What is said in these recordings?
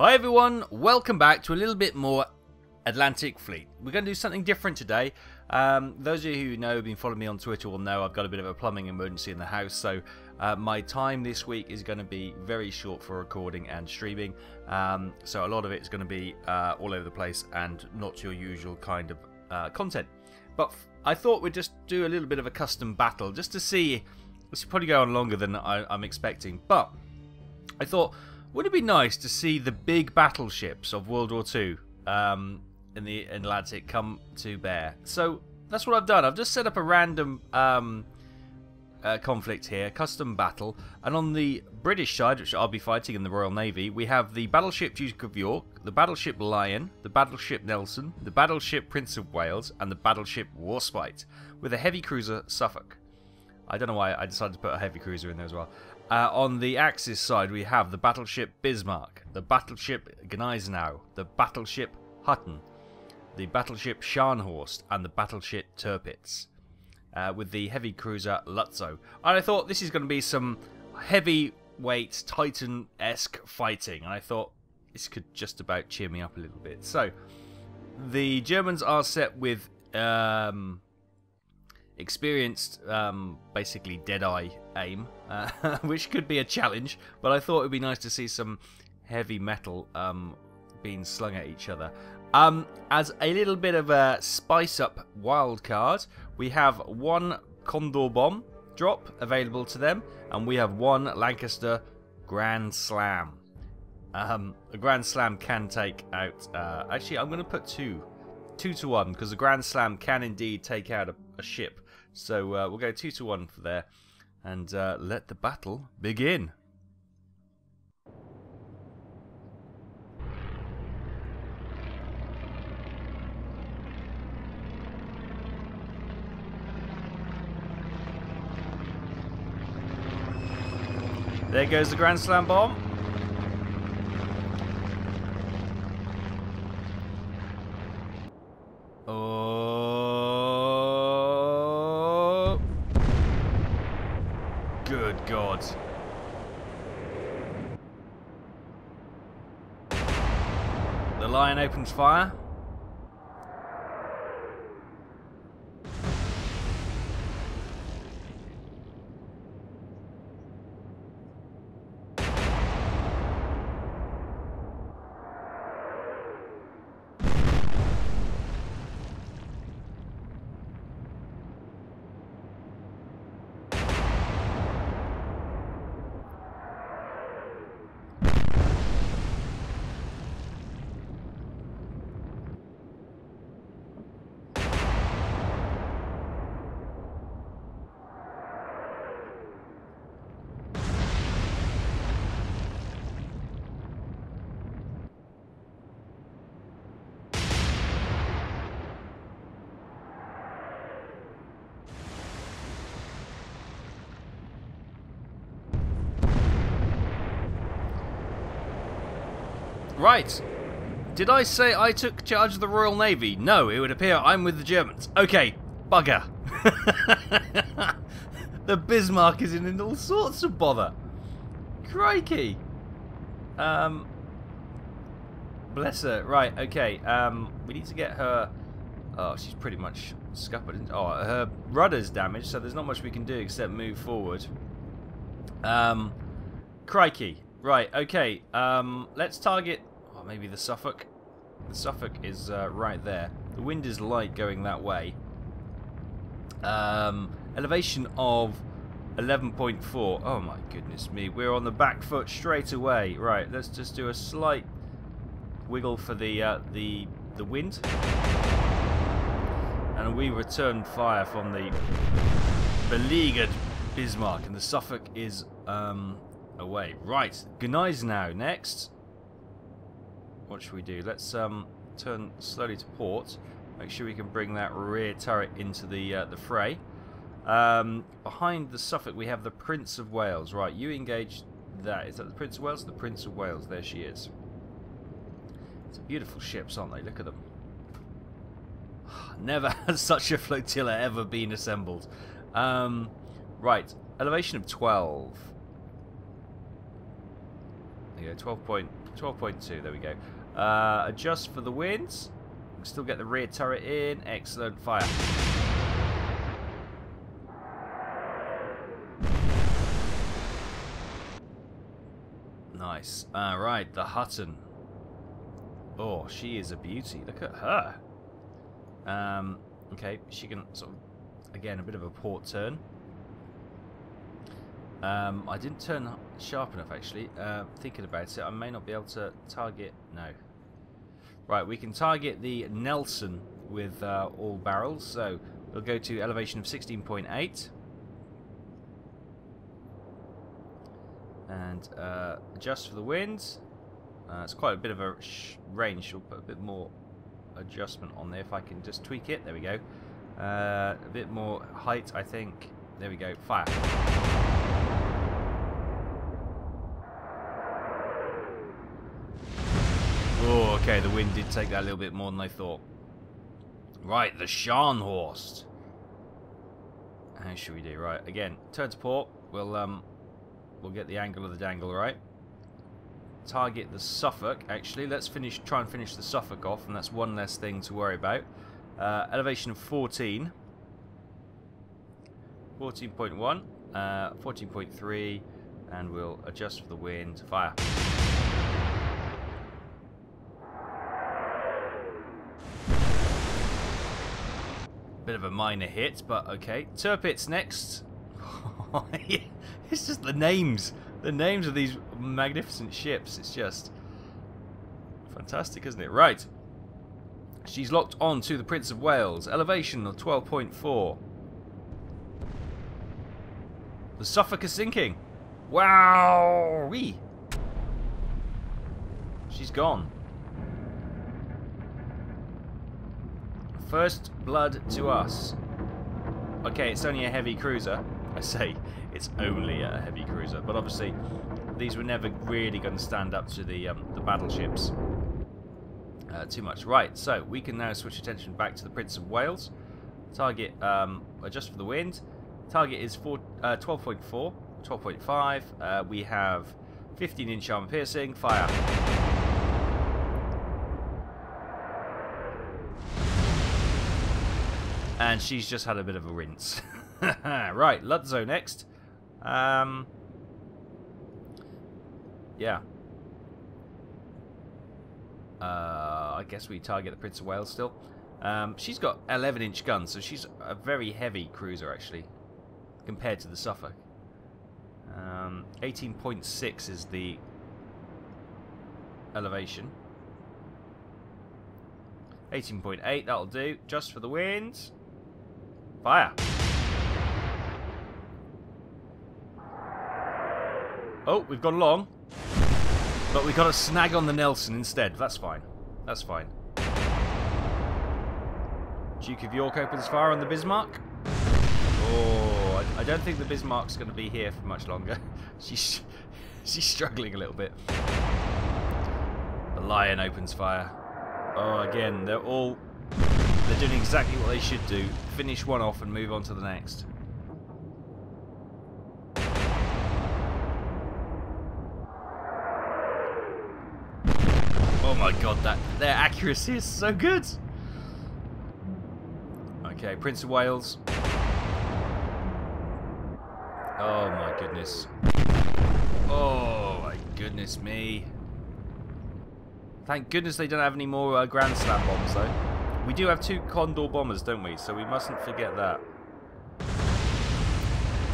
Hi everyone, welcome back to a little bit more Atlantic Fleet. We're going to do something different today. Um, those of you who know, have been following me on Twitter will know I've got a bit of a plumbing emergency in the house, so uh, my time this week is going to be very short for recording and streaming. Um, so a lot of it is going to be uh, all over the place and not your usual kind of uh, content. But I thought we'd just do a little bit of a custom battle just to see. This will probably go on longer than I, I'm expecting, but I thought would it be nice to see the big battleships of World War II um, in the Atlantic come to bear? So that's what I've done. I've just set up a random um, uh, conflict here, custom battle, and on the British side, which I'll be fighting in the Royal Navy, we have the battleship Duke of York, the battleship Lion, the battleship Nelson, the battleship Prince of Wales, and the battleship Warspite, with a heavy cruiser Suffolk. I don't know why I decided to put a heavy cruiser in there as well. Uh, on the Axis side, we have the battleship Bismarck, the battleship Gneisenau, the battleship Hutton, the battleship Scharnhorst, and the battleship Tirpitz, uh, with the heavy cruiser Lutzow. And I thought this is going to be some heavyweight Titan-esque fighting, and I thought this could just about cheer me up a little bit. So, the Germans are set with um, experienced, um, basically dead-eye aim, uh, which could be a challenge. But I thought it would be nice to see some heavy metal um, being slung at each other. Um, as a little bit of a spice-up wild card, we have one Condor bomb drop available to them, and we have one Lancaster Grand Slam. Um, a Grand Slam can take out. Uh, actually, I'm going to put two, two to one, because the Grand Slam can indeed take out a, a ship. So uh, we'll go two to one for there, and uh, let the battle begin. There goes the Grand Slam bomb. Oh. Good God. The opens fire. Right. Did I say I took charge of the Royal Navy? No, it would appear I'm with the Germans. Okay, bugger. the Bismarck is in all sorts of bother. Crikey. Um, bless her. Right, okay. Um, we need to get her... Oh, she's pretty much scuppered. Oh, her rudder's damaged, so there's not much we can do except move forward. Um, crikey. Right, okay. Um, let's target maybe the Suffolk. The Suffolk is uh, right there. The wind is light going that way. Um, elevation of 11.4. Oh my goodness me. We're on the back foot straight away. Right, let's just do a slight wiggle for the uh, the the wind. And we return fire from the beleaguered Bismarck. And the Suffolk is um, away. Right, Gneisenau next what should we do? Let's um, turn slowly to port. Make sure we can bring that rear turret into the uh, the fray. Um, behind the Suffolk, we have the Prince of Wales. Right, you engage that. Is that the Prince of Wales? The Prince of Wales. There she is. It's a beautiful ships, aren't they? Look at them. Never has such a flotilla ever been assembled. Um, right, elevation of 12. There you go, 12 point 12.2, there we go. Uh, adjust for the winds. Still get the rear turret in. Excellent. Fire. Nice. Alright, the Hutton. Oh, she is a beauty. Look at her. Um, okay, she can sort of, again, a bit of a port turn. Um, I didn't turn sharp enough, actually. Uh, thinking about it, I may not be able to target... No. Right, we can target the Nelson with uh, all barrels. So, we'll go to elevation of 16.8. And uh, adjust for the wind. Uh, it's quite a bit of a range. We'll put a bit more adjustment on there if I can just tweak it. There we go. Uh, a bit more height, I think. There we go. Fire. Oh, okay. The wind did take that a little bit more than I thought. Right, the Scharnhorst. How should we do? Right, again, turn to port. We'll um, we'll get the angle of the dangle right target the Suffolk, actually. Let's finish, try and finish the Suffolk off, and that's one less thing to worry about. Uh, elevation of 14. 14.1, uh, 14.3, and we'll adjust for the wind. Fire. Of a minor hit, but okay. Tirpitz next. it's just the names. The names of these magnificent ships. It's just fantastic, isn't it? Right. She's locked on to the Prince of Wales. Elevation of 12.4. The Suffolk is sinking. Wow! -wee. She's gone. First blood to us. Okay, it's only a heavy cruiser. I say it's only a heavy cruiser, but obviously these were never really going to stand up to the um, the battleships uh, too much. Right, so we can now switch attention back to the Prince of Wales. Target, um, adjust for the wind. Target is 12.4, uh, 12.5. Uh, we have 15 inch armor piercing. Fire. And she's just had a bit of a rinse. right, Lutzow next. Um, yeah. Uh, I guess we target the Prince of Wales still. Um, she's got 11 inch guns, so she's a very heavy cruiser actually, compared to the Suffolk. 18.6 um, is the elevation. 18.8, that'll do. Just for the wind. Fire. Oh, we've gone long. But we got a snag on the Nelson instead. That's fine. That's fine. Duke of York opens fire on the Bismarck. Oh, I, I don't think the Bismarck's going to be here for much longer. she's she's struggling a little bit. The Lion opens fire. Oh, again, they're all they're doing exactly what they should do. Finish one off and move on to the next. Oh my god, that their accuracy is so good. Okay, Prince of Wales. Oh my goodness. Oh my goodness me. Thank goodness they don't have any more uh, Grand Slam bombs though. We do have two Condor bombers, don't we? So we mustn't forget that.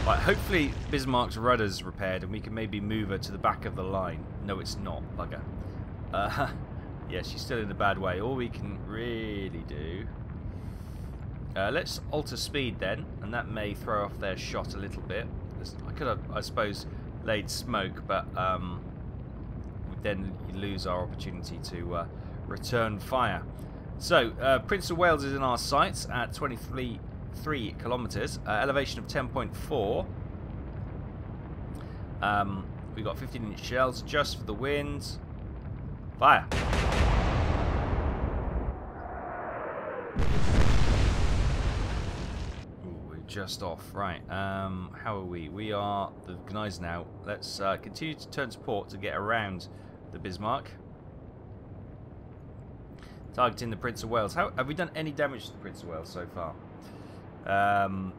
Right, hopefully Bismarck's rudder's repaired and we can maybe move her to the back of the line. No, it's not, bugger. Uh, Yeah, she's still in a bad way. All we can really do... Uh, let's alter speed then, and that may throw off their shot a little bit. I could have, I suppose, laid smoke, but um, then lose our opportunity to uh, return fire. So, uh, Prince of Wales is in our sights at 23 3 kilometres, uh, elevation of 10.4. Um, we got 15 inch shells just for the wind. Fire! We're just off. Right, um, how are we? We are the Gneisenau. Let's uh, continue to turn to port to get around the Bismarck. Targeting the Prince of Wales. How Have we done any damage to the Prince of Wales so far? Um,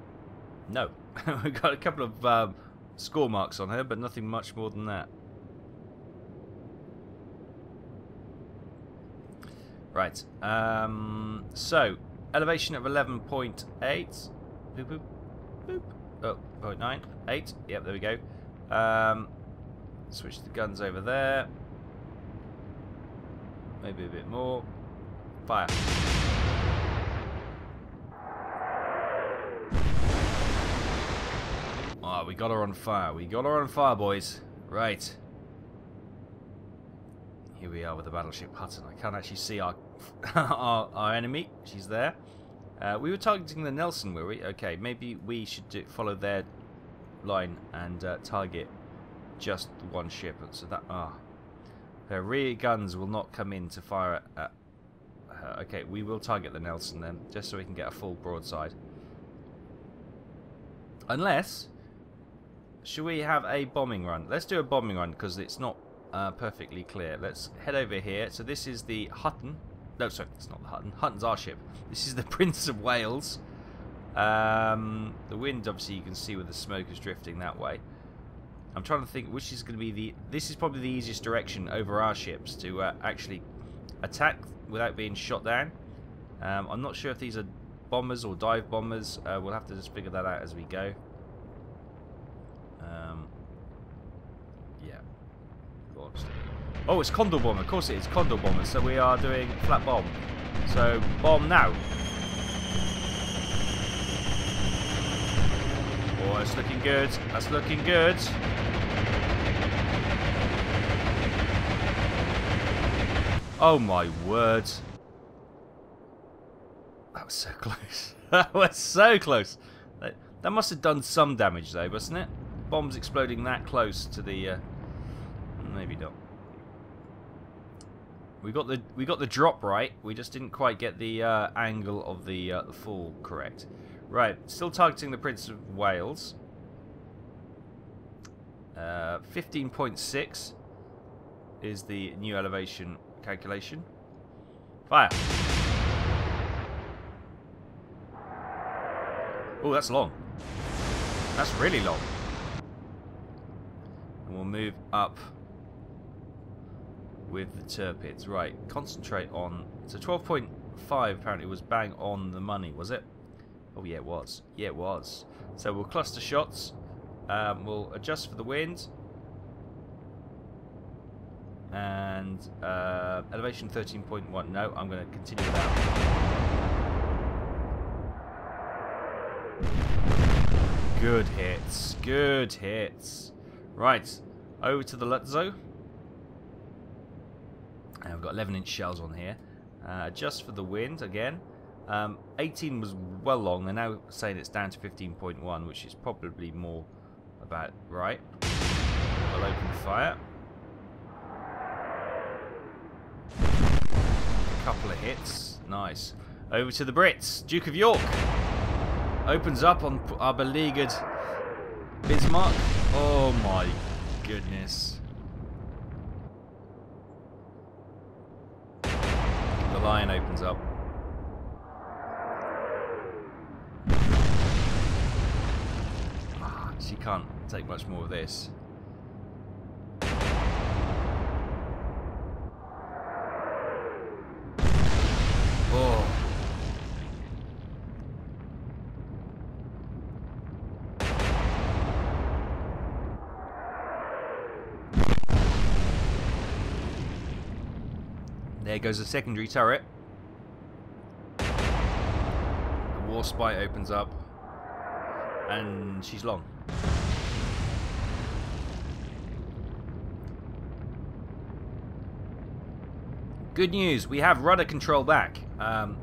no. We've got a couple of um, score marks on her, but nothing much more than that. Right. Um, so, elevation of 11.8. Boop, boop, boop. Oh, 0.9. 8. Yep, there we go. Um, switch the guns over there. Maybe a bit more. Fire. Ah, oh, we got her on fire. We got her on fire, boys. Right. Here we are with the battleship Hutton. I can't actually see our our, our enemy. She's there. Uh, we were targeting the Nelson, were we? Okay, maybe we should do, follow their line and uh, target just one ship. So that ah, her rear guns will not come in to fire at, at her. Okay, we will target the Nelson then, just so we can get a full broadside. Unless, should we have a bombing run? Let's do a bombing run because it's not uh, perfectly clear. Let's head over here. So this is the Hutton. No, sorry, it's not the Hutton. Hutton's our ship. This is the Prince of Wales. Um, the wind, obviously, you can see where the smoke is drifting that way. I'm trying to think which is going to be the... This is probably the easiest direction over our ships to uh, actually attack without being shot down. Um, I'm not sure if these are bombers or dive bombers. Uh, we'll have to just figure that out as we go. Um, yeah. Oh, it's Condor Bomber. Of course it is Condor Bomber. So we are doing flat bomb. So bomb now. Oh, it's looking good. That's looking good. Oh my word. That was so close. that was so close. That, that, must have done some damage though, wasn't it? Bombs exploding that close to the... Uh, maybe not. We got the we got the drop right. We just didn't quite get the uh, angle of the uh, the fall correct. Right, still targeting the Prince of Wales. 15.6 uh, is the new elevation calculation. Fire. Oh, that's long. That's really long. And we'll move up with the Tirpitz. Right, concentrate on... So 12.5 apparently was bang on the money, was it? Oh yeah, it was. Yeah, it was. So we'll cluster shots. Um, we'll adjust for the wind. And uh, elevation 13.1. No, I'm going to continue that. Good hits. Good hits. Right. Over to the Lutzow. And I've got 11 inch shells on here. Uh, just for the wind again. Um, 18 was well long. They're now saying it's down to 15.1, which is probably more about right. I'll open fire. A couple of hits. Nice. Over to the Brits. Duke of York. Opens up on our beleaguered Bismarck. Oh my goodness. The Lion opens up. Ah, she can't take much more of this. There goes the secondary turret. The Warspite opens up. And she's long. Good news, we have rudder control back. Um,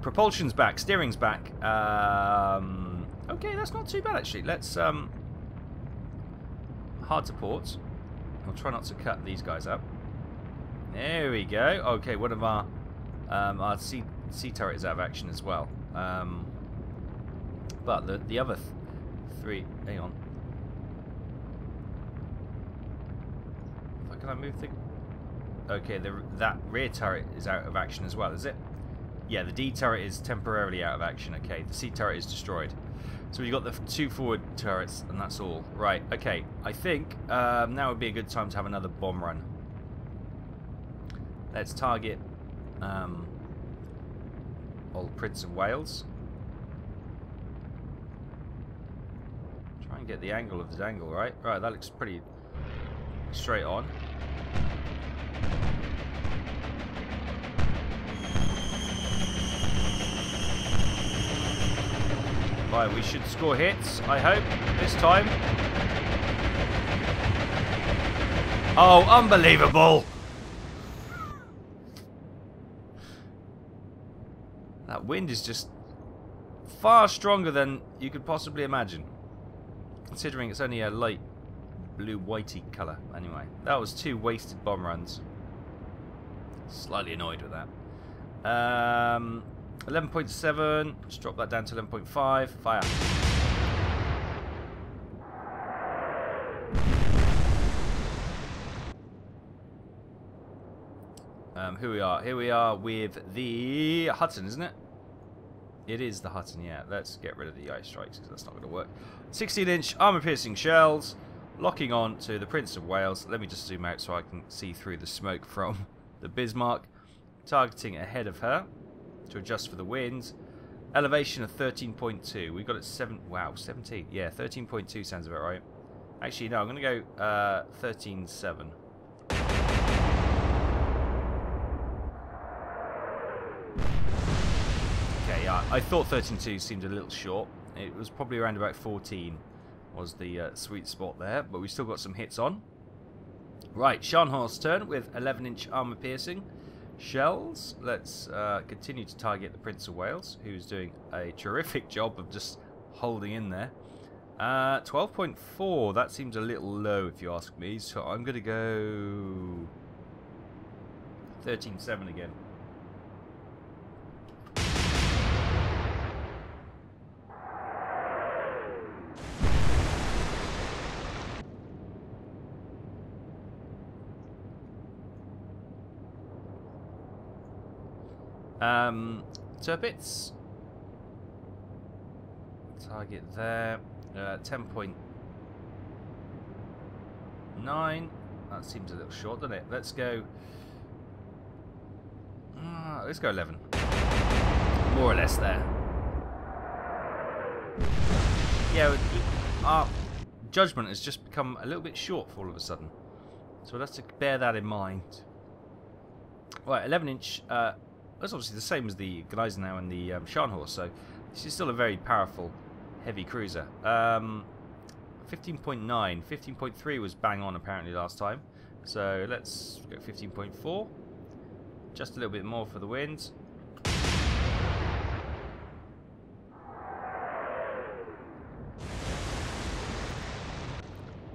propulsion's back, steering's back. Um, okay, that's not too bad actually. Let's um, hard to port. I'll try not to cut these guys up. There we go. Okay, one of our um, our C, C turret is out of action as well. Um, but the the other th three, hang on. I can I move the... Okay, the, that rear turret is out of action as well, is it? Yeah, the D turret is temporarily out of action. Okay, the C turret is destroyed. So we've got the two forward turrets, and that's all. Right, okay. I think um, now would be a good time to have another bomb run. Let's target um, old Prince of Wales. Try and get the angle of the angle, right? Right, that looks pretty straight on. Right, we should score hits, I hope, this time. Oh, unbelievable! Wind is just far stronger than you could possibly imagine. Considering it's only a light blue-whitey colour. Anyway, that was two wasted bomb runs. Slightly annoyed with that. Um, 11.7. Let's drop that down to 11.5. Fire. Um, here we are. Here we are with the Hudson, isn't it? It is the Hutton, yeah. Let's get rid of the ice strikes because that's not going to work. 16-inch armor-piercing shells. Locking on to the Prince of Wales. Let me just zoom out so I can see through the smoke from the Bismarck. Targeting ahead of her to adjust for the wind. Elevation of 13.2. We've got it 7. Wow, 17. Yeah, 13.2 sounds about right. Actually, no, I'm going to go uh, 13.7. Okay, yeah, I thought 13.2 seemed a little short. It was probably around about 14 was the uh, sweet spot there, but we still got some hits on. Right, Scharnhorst's turn with 11-inch armor piercing shells. Let's uh, continue to target the Prince of Wales, who's doing a terrific job of just holding in there. Uh, 12.4, that seems a little low if you ask me, so I'm going to go 13.7 again. Um. Target there. Uh, 10.9. That seems a little short, doesn't it? Let's go... Uh, let's go 11. More or less there. Yeah, our judgment has just become a little bit short for all of a sudden. So we'll have to bear that in mind. Right, 11 inch uh, that's obviously the same as the Gneisenau and the um, Scharnhorst, so this is still a very powerful heavy cruiser. Um, 15.9, 15.3 was bang on apparently last time, so let's go 15.4. Just a little bit more for the wind.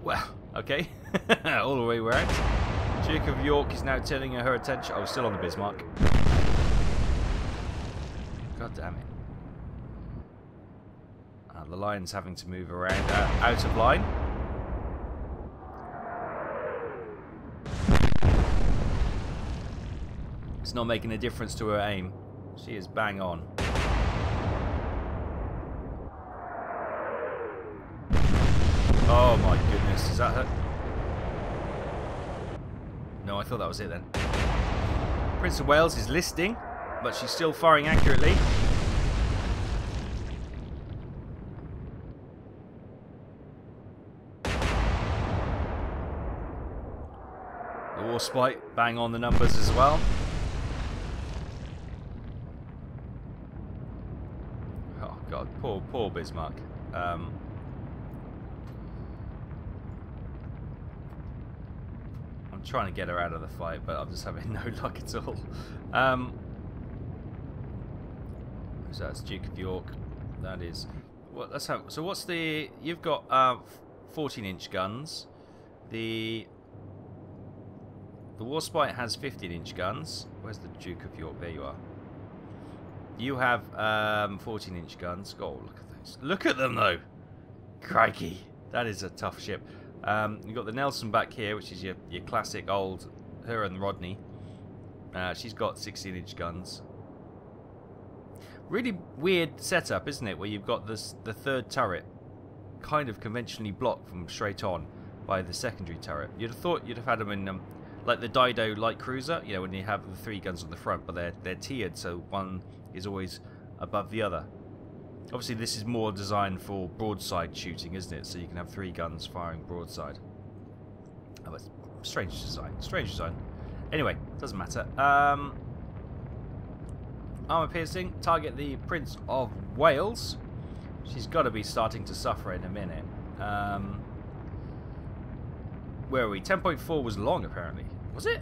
Well, okay. All the way we're at. Duke of York is now turning her attention. Oh, still on the Bismarck. God damn it. Uh, the line's having to move around uh, out of line. It's not making a difference to her aim. She is bang on. Oh my goodness, is that her? No, I thought that was it then. Prince of Wales is listing but she's still firing accurately. Warspite bang on the numbers as well. Oh god, poor poor Bismarck. Um, I'm trying to get her out of the fight, but I'm just having no luck at all. Um, so that's Duke of York. That is. Well, let's have. So what's the? You've got uh, 14-inch guns. The the Warspite has 15-inch guns. Where's the Duke of York? There you are. You have 14-inch um, guns. Oh, look at those. Look at them though. Crikey, that is a tough ship. Um, you've got the Nelson back here, which is your, your classic old, her and Rodney. Uh, she's got 16-inch guns. Really weird setup, isn't it? Where you've got this the third turret kind of conventionally blocked from straight on by the secondary turret. You'd have thought you'd have had them in um, like the Dido light cruiser, you know, when you have the three guns on the front, but they're they're tiered, so one is always above the other. Obviously, this is more designed for broadside shooting, isn't it? So you can have three guns firing broadside. Oh, it's strange design. Strange design. Anyway, doesn't matter. Um, armor piercing. Target the Prince of Wales. She's got to be starting to suffer in a minute. Um, where are we? 10.4 was long, apparently. Was it?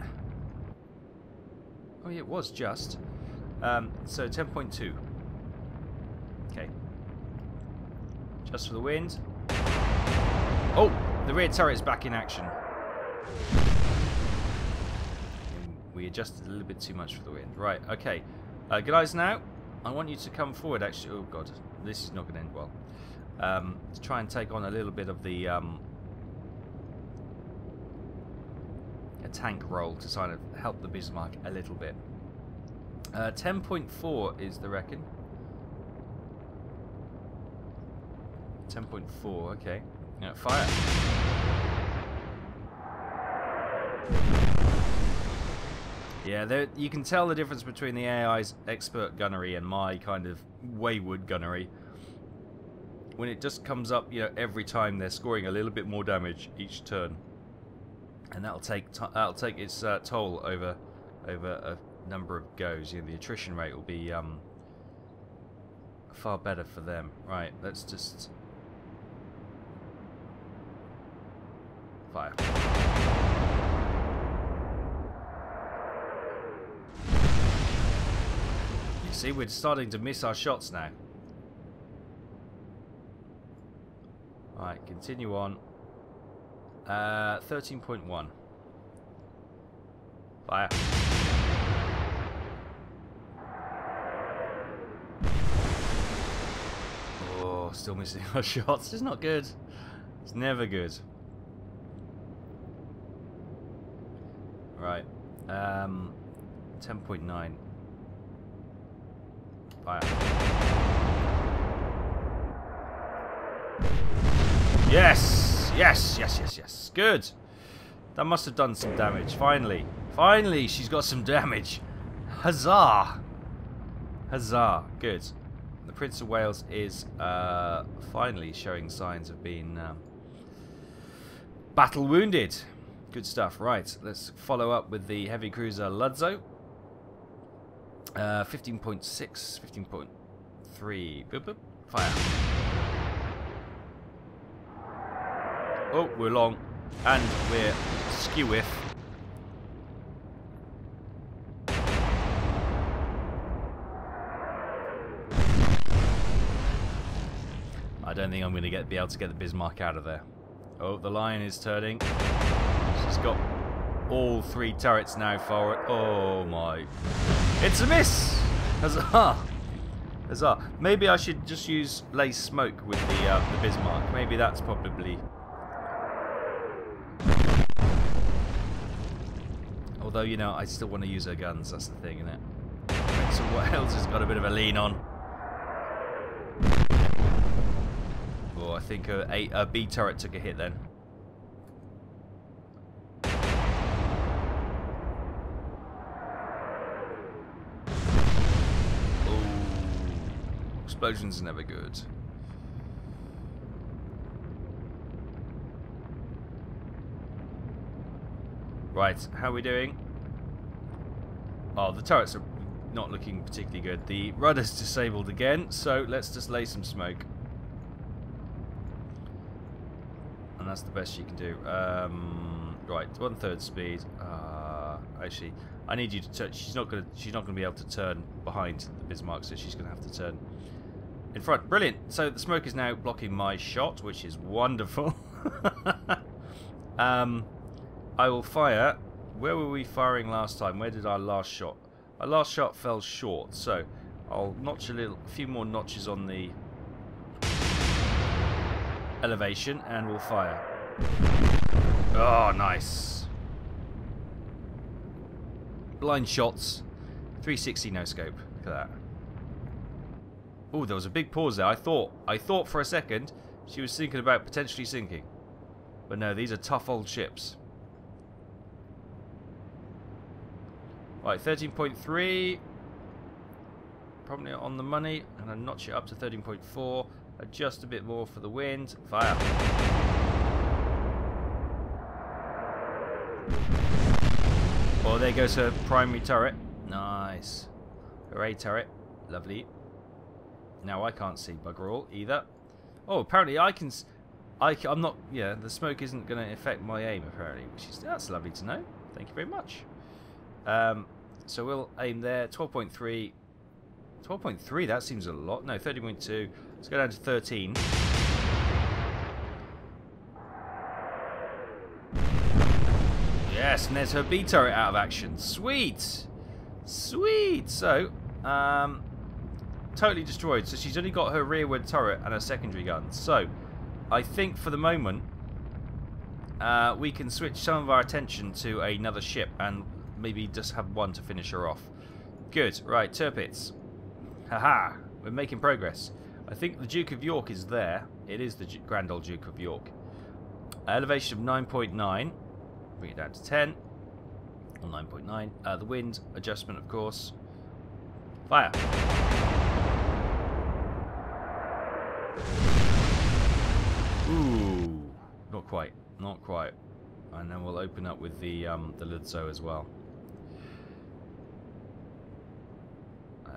Oh, yeah, it was just. Um, so 10.2. Okay. Just for the wind. Oh! The rear turret is back in action. We adjusted a little bit too much for the wind. Right, okay. Uh, guys, now, I want you to come forward, actually. Oh, God. This is not going to end well. Um, to try and take on a little bit of the um, a tank role to kind of help the Bismarck a little bit. Uh, 10.4 is the reckon. 10.4, okay. Yeah, fire. Yeah, you can tell the difference between the AI's expert gunnery and my kind of wayward gunnery. When it just comes up, you know, every time they're scoring a little bit more damage each turn and that'll take that'll take its uh, toll over over a number of goes. You know, the attrition rate will be um, far better for them. Right, let's just fire. You see, we're starting to miss our shots now. Right, continue on. Uh, 13.1. Fire. Oh, still missing our shots. It's not good. It's never good. Right. Um, 10.9. Fire. Yes! Yes, yes, yes, yes. Good. That must have done some damage. Finally. Finally, she's got some damage. Huzzah. Huzzah. Good. The Prince of Wales is uh, finally showing signs of being um, battle wounded. Good stuff. Right, let's follow up with the heavy cruiser Lutzow. 15.6, uh, 15.3. Boop, boop. Fire. Oh, we're long. And we're skew-whiff. I don't think I'm going to get be able to get the Bismarck out of there. Oh, the lion is turning. She's got all three turrets now forward. Oh my. It's a miss! Huzzah! Huzzah. Maybe I should just use lace smoke with the, uh, the Bismarck. Maybe that's probably Although, you know, I still want to use her guns, that's the thing, isn't it? So what else has got a bit of a lean on? Oh, I think a, a, a B turret took a hit then. Explosions never good. Right, how are we doing? Oh, the turrets are not looking particularly good. The rudder's disabled again, so let's just lay some smoke. And that's the best you can do. Um, right, one third speed. Uh, actually, I need you to turn. She's not gonna. She's not gonna be able to turn behind the Bismarck, so she's gonna have to turn in front. Brilliant. So the smoke is now blocking my shot, which is wonderful. um, I will fire. Where were we firing last time? Where did our last shot? Our last shot fell short, so I'll notch a little, a few more notches on the elevation, and we'll fire. Oh, nice. Blind shots. 360 no scope. Look at that. Oh, there was a big pause there. I thought, I thought for a second she was thinking about potentially sinking. But no, these are tough old ships. Right, 13.3. Probably on the money. And I notch it up to 13.4. Adjust a bit more for the wind. Fire. Well, there goes her primary turret. Nice. Array turret. Lovely. Now I can't see bugger all either. Oh, apparently I can... I, am not... Yeah, the smoke isn't going to affect my aim, apparently. Which is... That's lovely to know. Thank you very much. Um, so we'll aim there. 12.3. 12.3, that seems a lot. No, 30.2. Let's go down to 13. Yes, and there's her B turret out of action. Sweet! Sweet! So, um, totally destroyed. So she's only got her rearward turret and her secondary gun. So, I think for the moment, uh, we can switch some of our attention to another ship and maybe just have one to finish her off. Good. Right, Tirpitz. Haha, we're making progress. I think the Duke of York is there. It is the Grand Old Duke of York. Elevation of 9.9. Bring it down to 10. Or 9.9. Uh, the wind adjustment, of course. Fire. Ooh, not quite, not quite. And then we'll open up with the um, the Lutzow as well.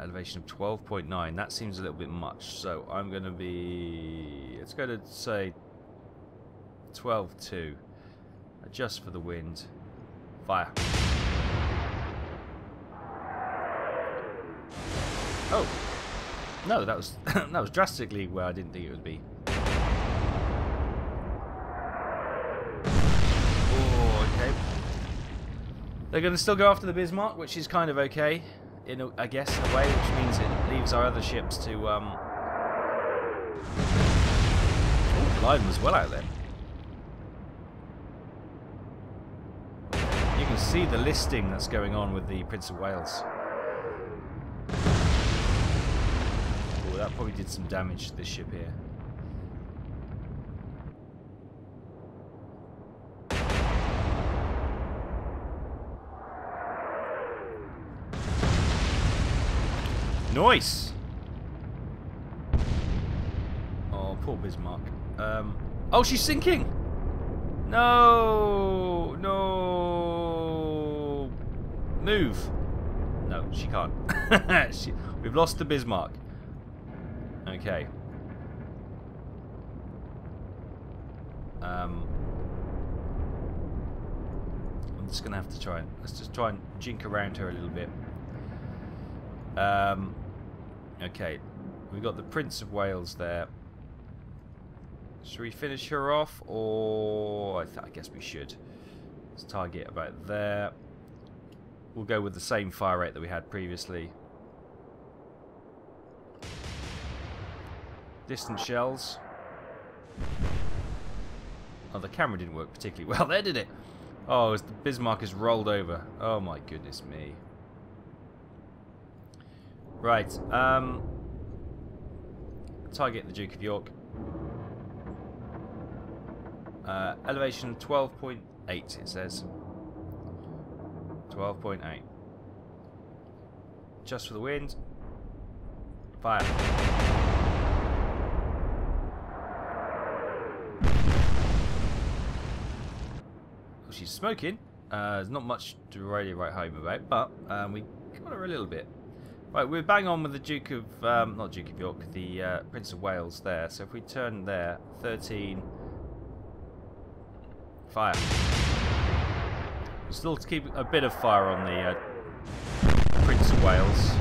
Elevation of 12.9. That seems a little bit much. So I'm going to be... Let's go to, say, 12.2. Adjust for the wind. Fire. Oh. No, that was that was drastically where I didn't think it would be. Oh, okay. They're going to still go after the Bismarck, which is kind of okay in a, I guess a way, which means it leaves our other ships to. Um... Oh, line was well out there. You can see the listing that's going on with the Prince of Wales. Oh, that probably did some damage to this ship here. Nice! Oh, poor Bismarck. Um, oh, she's sinking! No! No! Move! No, she can't. she, we've lost the Bismarck. Okay. Um, I'm just going to have to try and... Let's just try and jink around her a little bit. Um, Okay, we've got the Prince of Wales there. Should we finish her off, or I, I, guess we should. Let's target about there. We'll go with the same fire rate that we had previously. Distant shells. Oh, the camera didn't work particularly well there, did it? Oh, the Bismarck is rolled over. Oh my goodness me. Right, um... Target the Duke of York. Uh, elevation 12.8 it says. 12.8. Just for the wind. Fire. Well, she's smoking. Uh, there's not much to really write home about, but um, we got her a little bit. Right, we're bang on with the Duke of, um, not Duke of York, the uh, Prince of Wales there. So if we turn there, 13, fire. Still to keep a bit of fire on the uh, Prince of Wales.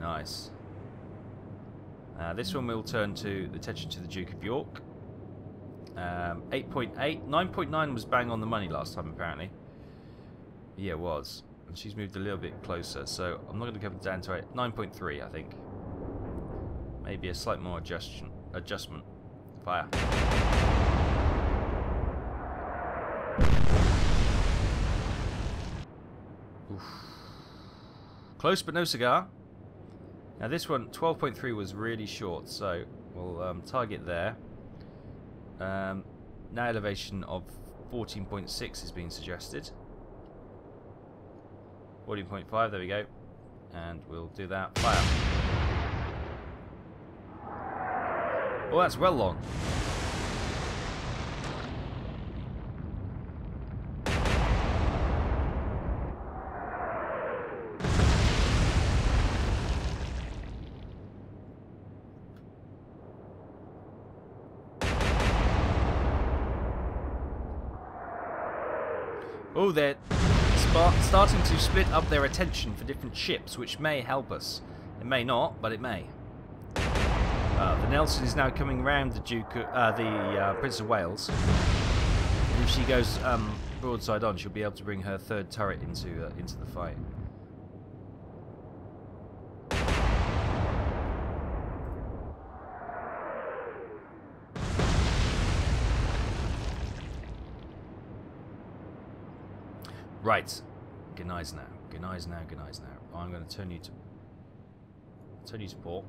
Nice. Uh, this one we'll turn to attention to the Duke of York. 8.8, um, 9.9 was bang on the money last time apparently. Yeah, it was and she's moved a little bit closer, so I'm not going to go down to it. 9.3, I think. Maybe a slight more adjustment. adjustment. Fire. Oof. Close but no cigar. Now this one, 12.3 was really short, so we'll um, target there. Um, now elevation of 14.6 is being suggested. 14.5, there we go. And we'll do that. Fire. Oh, that's well long. Oh, they're starting to split up their attention for different ships, which may help us. It may not, but it may. Uh, the Nelson is now coming around the Duke, uh, the uh, Prince of Wales. if she goes um, broadside on, she'll be able to bring her third turret into uh, into the fight. Right. Gneisenau. Good night now. Gneisenau. I'm going to turn you to turn you to port.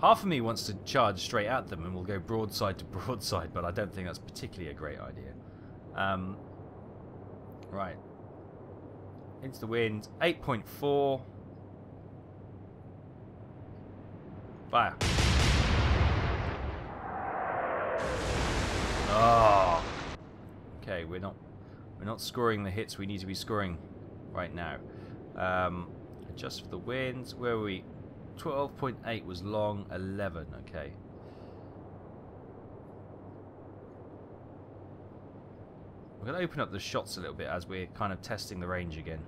Half of me wants to charge straight at them and we'll go broadside to broadside, but I don't think that's particularly a great idea. Um, right. Into the wind. 8.4. Fire. Oh. Okay, we're not we're not scoring the hits we need to be scoring right now. Um, adjust for the winds. Where were we? 12.8 was long. 11. Okay. We're going to open up the shots a little bit as we're kind of testing the range again.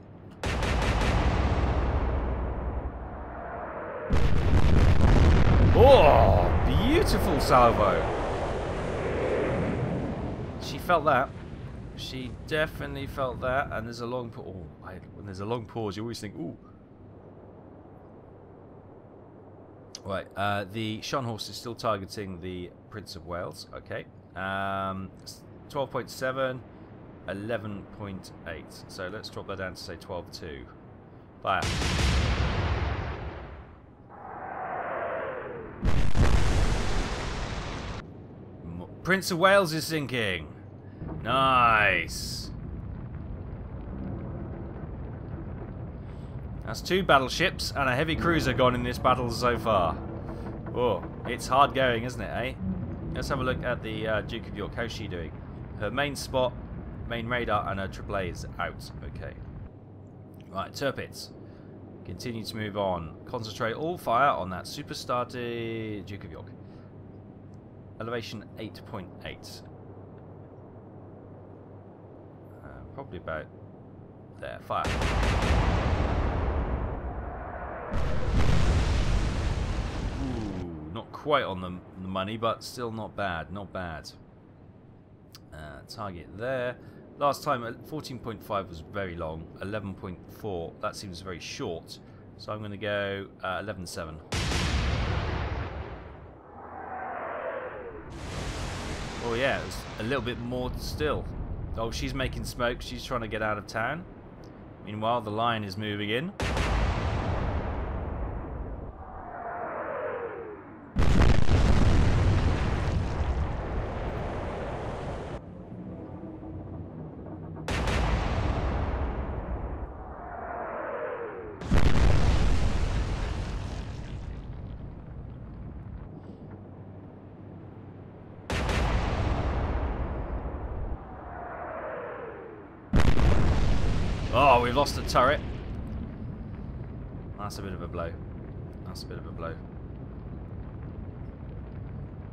Oh, beautiful salvo. She felt that. She definitely felt that, and there's a long pause. Oh, when there's a long pause, you always think, ooh. Right, uh, the Horse is still targeting the Prince of Wales. Okay. Um, 12.7, 11.8. So let's drop that down to say 12.2. Fire. Prince of Wales is sinking. Nice. That's two battleships and a heavy cruiser gone in this battle so far. Oh, it's hard going, isn't it, eh? Let's have a look at the uh, Duke of York. How's she doing? Her main spot, main radar, and her AAA is out. Okay. Right, Tirpitz. Continue to move on. Concentrate all fire on that superstar Duke of York. Elevation 8.8. Probably about there. Fire. Ooh, not quite on the, money, but still not bad. Not bad. Uh, target there. Last time, 14.5 uh, was very long. 11.4, that seems very short. So I'm going to go 11.7. Uh, oh yeah, it was a little bit more still. Oh, she's making smoke. She's trying to get out of town. Meanwhile, the line is moving in. Oh, we've lost a turret. That's a bit of a blow. That's a bit of a blow.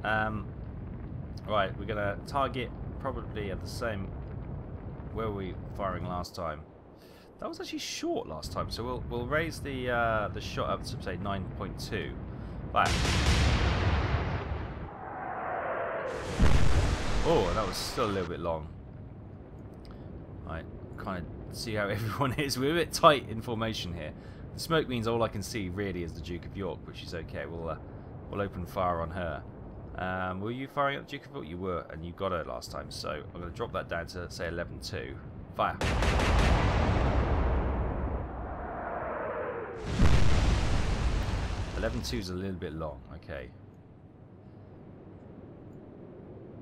Um, right, we're going to target probably at the same... Where were we firing last time? That was actually short last time, so we'll we'll raise the uh, the shot up to say 9.2. Back. Oh, that was still a little bit long. Right, kind of see how everyone is. We're a bit tight in formation here. The smoke means all I can see really is the Duke of York, which is okay. We'll uh, we'll open fire on her. Um, were you firing at Duke of York? You were, and you got her last time. So I'm going to drop that down to say 11-2. Fire. Eleven two is a little bit long. Okay.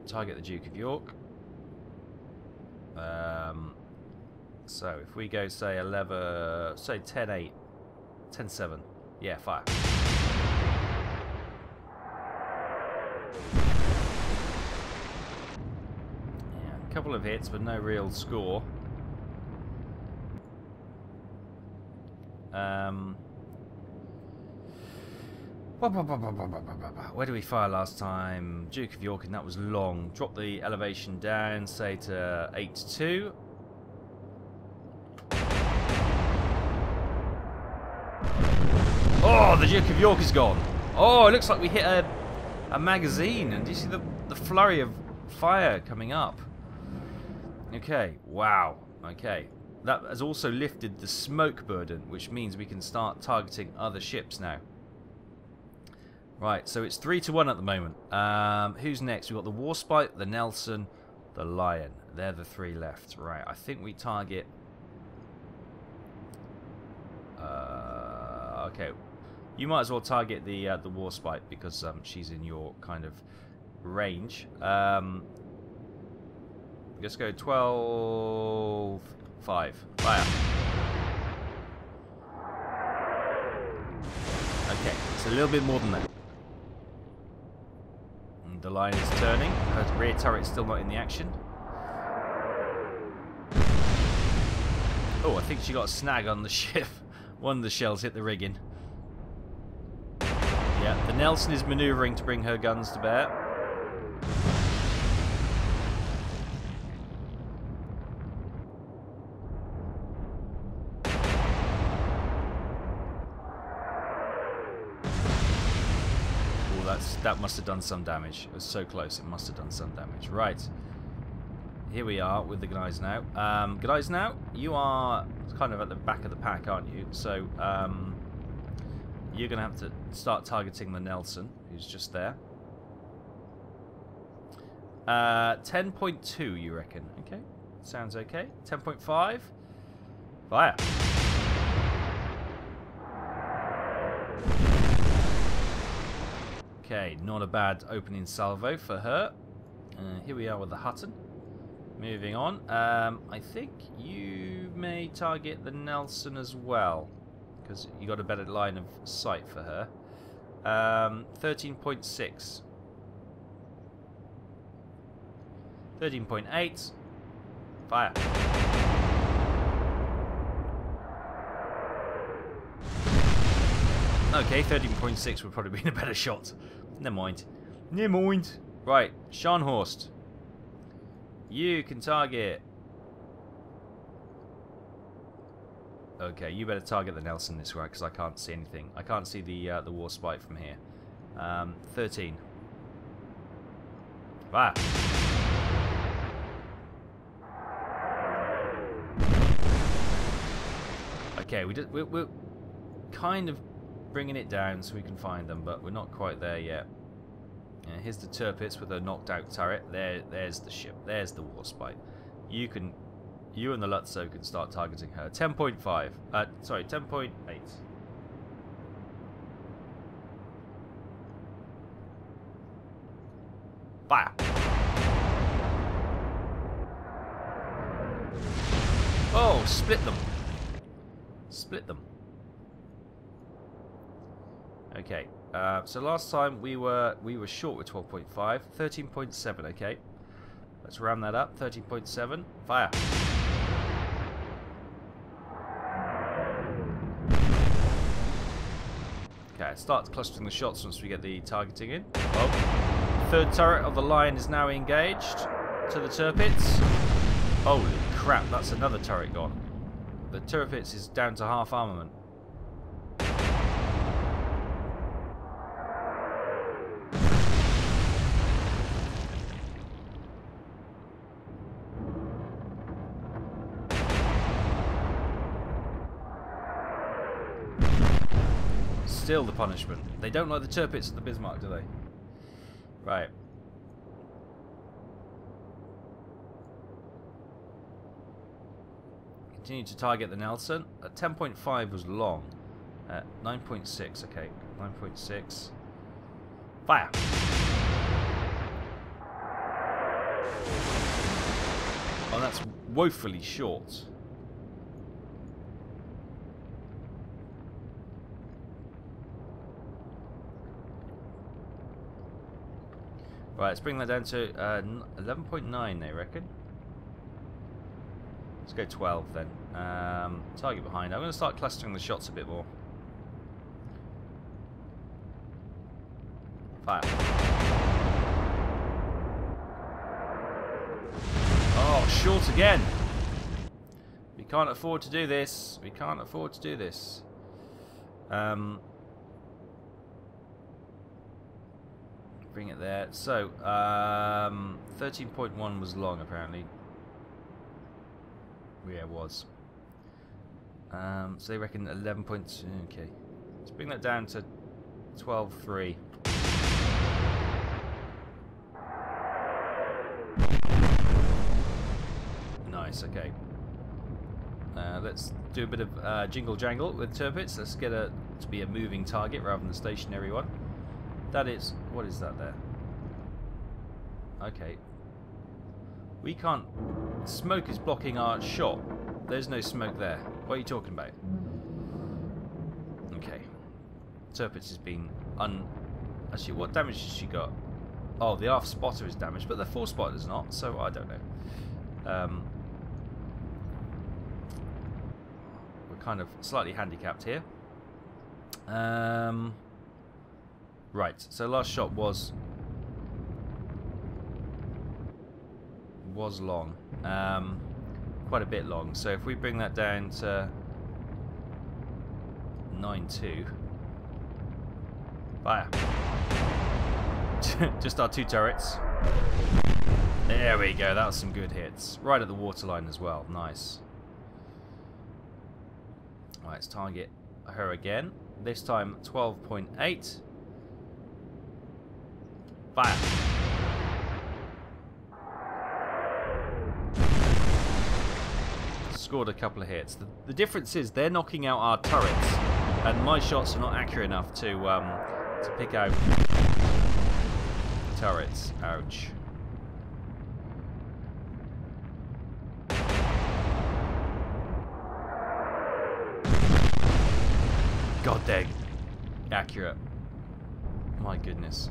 Target the Duke of York. Um, so if we go say 11, say 10.8, 10.7. Yeah, fire. Yeah, a couple of hits, but no real score. Um, where did we fire last time? Duke of York, and that was long. Drop the elevation down, say to 8 2. Oh, the Duke of York is gone. Oh, it looks like we hit a, a magazine. And do you see the, the flurry of fire coming up? Okay, wow. Okay, that has also lifted the smoke burden, which means we can start targeting other ships now. Right, so it's 3 to 1 at the moment. Um, who's next? We've got the Warspite, the Nelson, the Lion. They're the three left. Right, I think we target... Uh, okay, you might as well target the uh, the Warspite because um, she's in your kind of range. Um, let's go 12... Five. Fire. Okay, it's a little bit more than that. And the line is turning. Her rear turret's still not in the action. Oh, I think she got a snag on the ship. One of the shells hit the rigging. Yeah, the Nelson is maneuvering to bring her guns to bear. that must have done some damage. It was so close, it must have done some damage. Right. Here we are with the Gneisenau. Um, Gneisenau, you are kind of at the back of the pack, aren't you? So, um, you're going to have to start targeting the Nelson, who's just there. Uh, 10.2, you reckon? Okay, sounds okay. 10.5. Fire. Okay, not a bad opening salvo for her. Uh, here we are with the Hutton. Moving on. Um, I think you may target the Nelson as well. Because you got a better line of sight for her. Um, 13.6. 13.8. Fire. Okay, 13.6 would probably be a better shot. Never mind. Never mind. Right, Scharnhorst. You can target... Okay, you better target the Nelson this way because I can't see anything. I can't see the uh, the Warspite from here. Um, 13. Fire. Okay, we did, we're, we're kind of bringing it down so we can find them, but we're not quite there yet. Yeah, here's the Tirpitz with a knocked out turret. There, there's the ship. There's the Warspite. You can, you and the Lutzow can start targeting her. 10.5. Uh, sorry, 10.8. Fire. Oh, split them. Split them. Okay, uh, so last time we were we were short with 12.5, 13.7. Okay, let's round that up. 13.7. Fire. Start clustering the shots once we get the targeting in. Oh, third turret of the Lion is now engaged to the Tirpitz. Holy crap, that's another turret gone. The Tirpitz is down to half armament. Still the punishment. They don't like the Tirpitz of the Bismarck, do they? Right. Continue to target the Nelson. Uh, At 10.5 was long. Uh, At 9.6, okay. 9.6. Fire! Oh, that's woefully short. Right, let's bring that down to uh, 11.9, they reckon. Let's go 12 then. Um, target behind. I'm going to start clustering the shots a bit more. Fire. Oh, short again. We can't afford to do this. We can't afford to do this. Um, bring it there. So, um, 13.1 was long apparently. Yeah, it was. Um, so they reckon 11.2. Okay. Let's bring that down to 12.3. Nice, okay. Uh, let's do a bit of uh, jingle jangle with Tirpitz. Let's get it to be a moving target rather than a stationary one. That is... What is that there? Okay. We can't... Smoke is blocking our shot. There's no smoke there. What are you talking about? Okay. Tirpitz has been un... Actually, what damage has she got? Oh, the aft spotter is damaged, but the fore spotter is not, so I don't know. Um, we're kind of slightly handicapped here. Um, right, so last shot was was long. Um, quite a bit long. So if we bring that down to 9.2. Fire. Just our two turrets. There we go. That was some good hits. Right at the waterline as well. Nice. Right, let's target her again. This time 12.8. Fire. Scored a couple of hits. The, the, difference is they're knocking out our turrets, and my shots are not accurate enough to um, to pick out turrets. Ouch. God dang. Accurate. My goodness.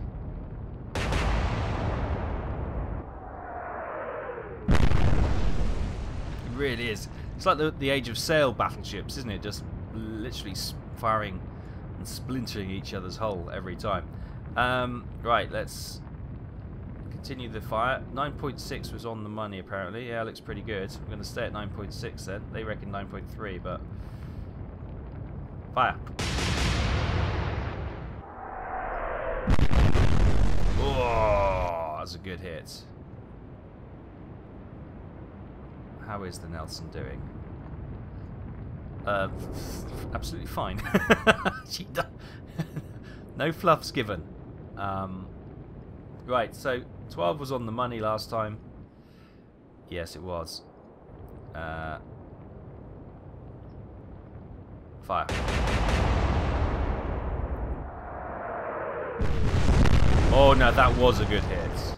Really is. It's like the, the Age of Sail battleships, isn't it? Just literally firing and splintering each other's hull every time. Um, right, let's continue the fire. 9.6 was on the money apparently. Yeah, looks pretty good. We're going to stay at 9.6 then. They reckon 9.3, but... Fire. Oh, that's a good hit. How is the Nelson doing? Uh, absolutely fine. no fluffs given. Um, right, so 12 was on the money last time. Yes, it was. Uh, fire. Oh, no, that was a good hit.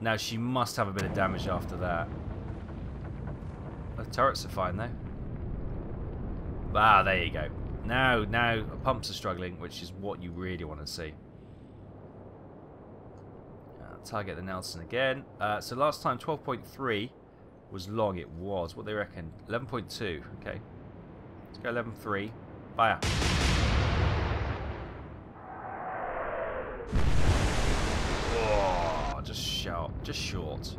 Now, she must have a bit of damage after that. Turrets are fine, though. Ah, there you go. Now, now, pumps are struggling, which is what you really want to see. Uh, target the Nelson again. Uh, so last time, 12.3 was long. It was. What they reckon? 11.2. Okay. Let's go 11.3. Fire. Just short. Just short.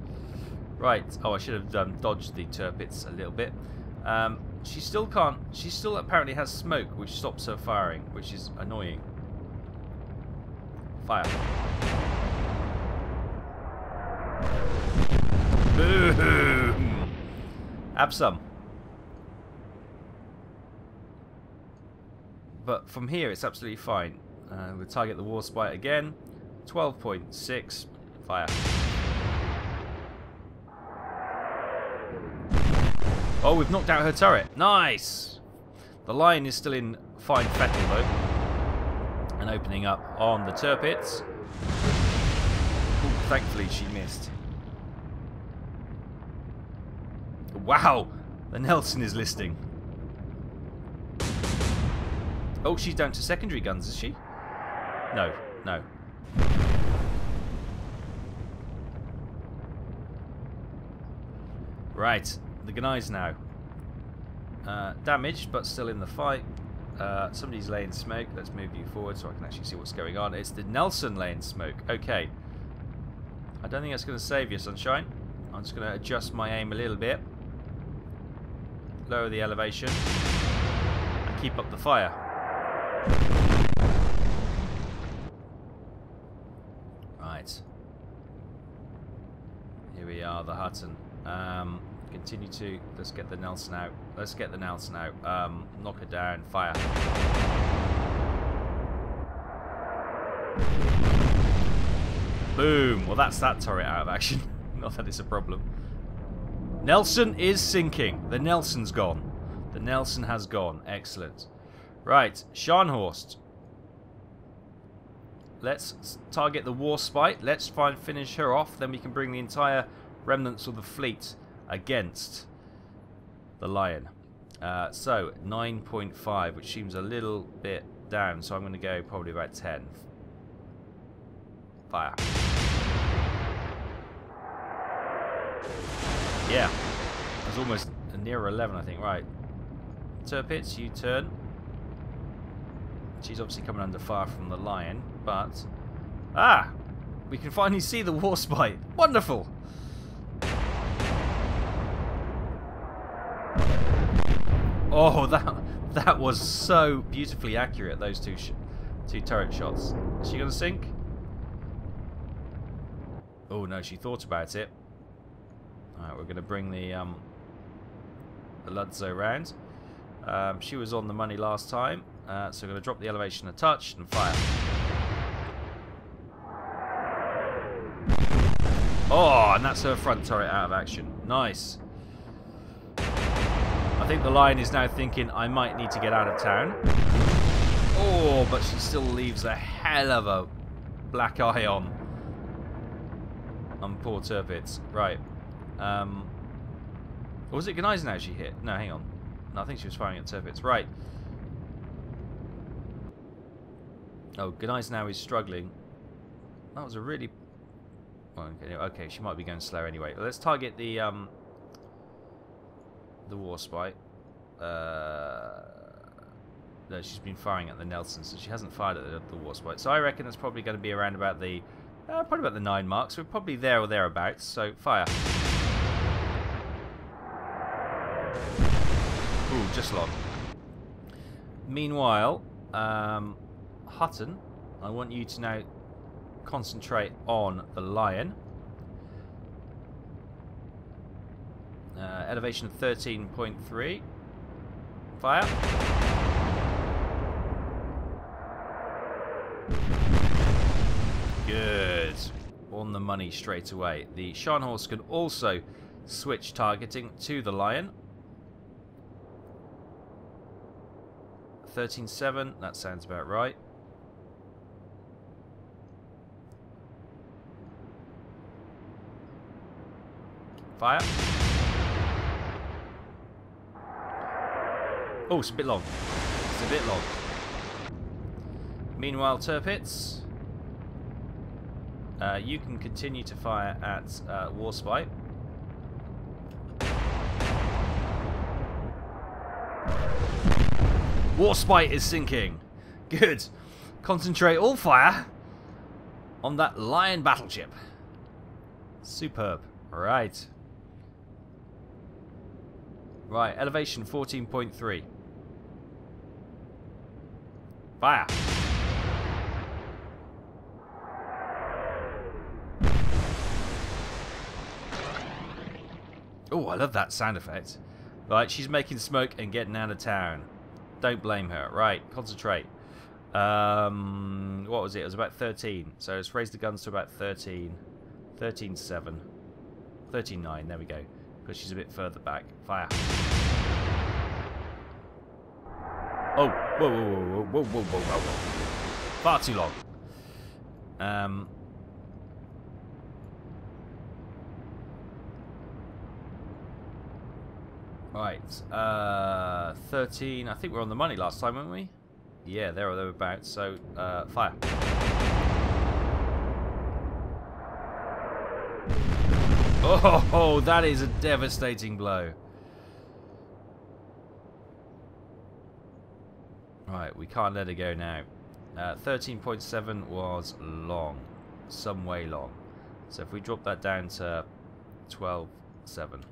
Right. Oh, I should have um, dodged the Tirpitz a little bit. Um, she still can't. She still apparently has smoke, which stops her firing, which is annoying. Fire. Boom! Have some. But from here, it's absolutely fine. Uh, we'll target the Warspite again. 12.6. Fire. Oh, we've knocked out her turret. Nice! The lion is still in fine fettle, though. and opening up on the Tirpitz. Thankfully she missed. Wow! The Nelson is listing. Oh, she's down to secondary guns, is she? No, no. Right, the Gneisenau. Uh, damaged, but still in the fight. Uh, somebody's laying smoke. Let's move you forward so I can actually see what's going on. It's the Nelson laying smoke. Okay. I don't think that's going to save you, Sunshine. I'm just going to adjust my aim a little bit. Lower the elevation. And keep up the fire. Right. Here we are, the Hutton. Um, continue to... Let's get the Nelson out. Let's get the Nelson out. Um, knock her down. Fire. Boom. Well, that's that turret out of action. Not that it's a problem. Nelson is sinking. The Nelson's gone. The Nelson has gone. Excellent. Right. Scharnhorst. Let's target the Warspite. Let's try and finish her off. Then we can bring the entire remnants of the fleet against the Lion. Uh, so, 9.5, which seems a little bit down. So I'm going to go probably about 10. Fire. Yeah. That's almost near 11, I think. Right. Tirpitz, you turn. She's obviously coming under fire from the lion, but... Ah! We can finally see the Warspite. Wonderful! Oh, that that was so beautifully accurate, those two two turret shots. Is she going to sink? Oh, no, she thought about it. Alright, we're going to bring the, um, the Lutzow round. Um, she was on the money last time, uh, so we're going to drop the elevation a touch and fire. Oh, and that's her front turret out of action. Nice. I think the lion is now thinking I might need to get out of town. Oh, but she still leaves a hell of a black eye on. On poor Tirpitz. Right. Um, or was it Gneisenau she hit? No, hang on. No, I think she was firing at Tirpitz. Right. Oh, Gneisenau is struggling. That was a really... Okay, she might be going slow anyway. Let's target the um, the Warspite. Uh, no, she's been firing at the Nelson, so she hasn't fired at the, the Warspite. So I reckon it's probably going to be around about the... Uh, probably about the 9 marks. We're probably there or thereabouts, so fire. Ooh, just long. Meanwhile, um, Hutton, I want you to now concentrate on the lion. Uh, elevation 13.3. Fire. Good. On the money straight away. The Scharnhorst can also switch targeting to the lion. 13.7, that sounds about right. Fire. Oh, it's a bit long. It's a bit long. Meanwhile, Tirpitz, uh, you can continue to fire at uh, Warspite. Warspite is sinking. Good. Concentrate all fire on that lion battleship. Superb. Right. Right, elevation 14.3. Fire! Oh, I love that sound effect. Right, she's making smoke and getting out of town. Don't blame her. Right, concentrate. Um, what was it? It was about 13. So let's raise the guns to about 13. 13.7. 13.9, there we go. Because she's a bit further back. Fire. Oh, whoa, whoa, whoa, whoa, whoa, whoa, whoa, whoa. Far too long. Um, right. Uh, 13. I think we are on the money last time, weren't we? Yeah, there or thereabouts. So, uh, fire. Oh, that is a devastating blow. Right, we can't let it go now. 13.7 uh, was long. Some way long. So if we drop that down to 12.7.